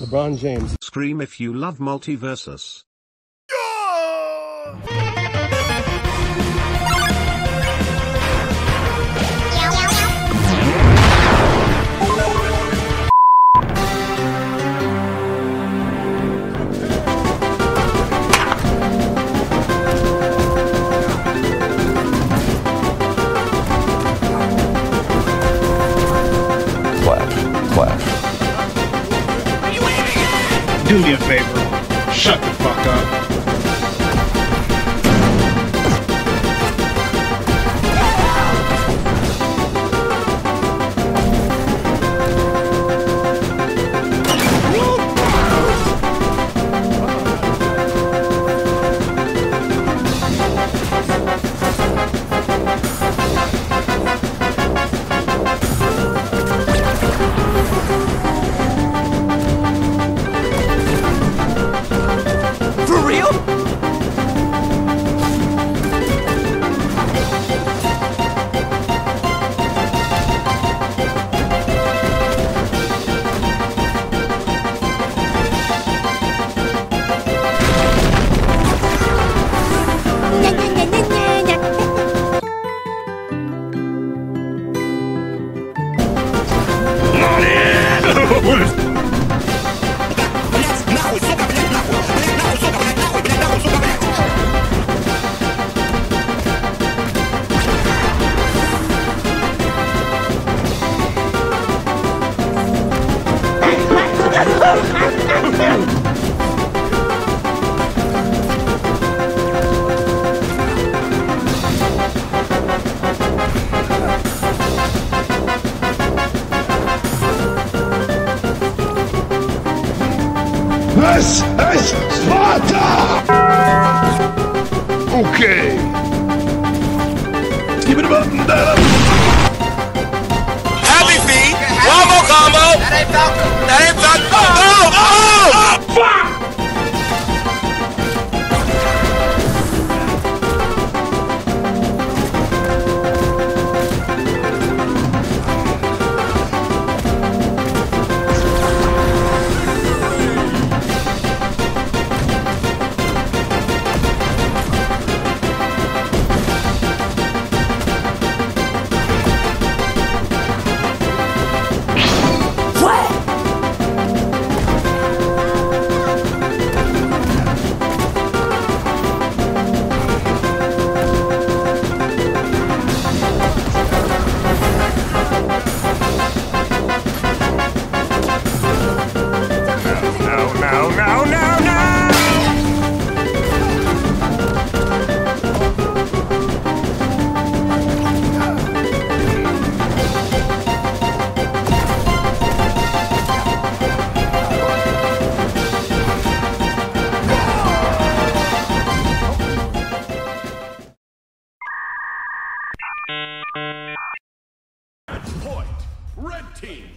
LeBron James. Scream if you love multiversus. Clash. Clash. Do me a favor. Shut the fuck up. This is Sparta! Okay. Give it a button, down. Happy feet! One combo! That ain't Falco! That ain't Falco! Oh! Oh! oh! Point. Red team.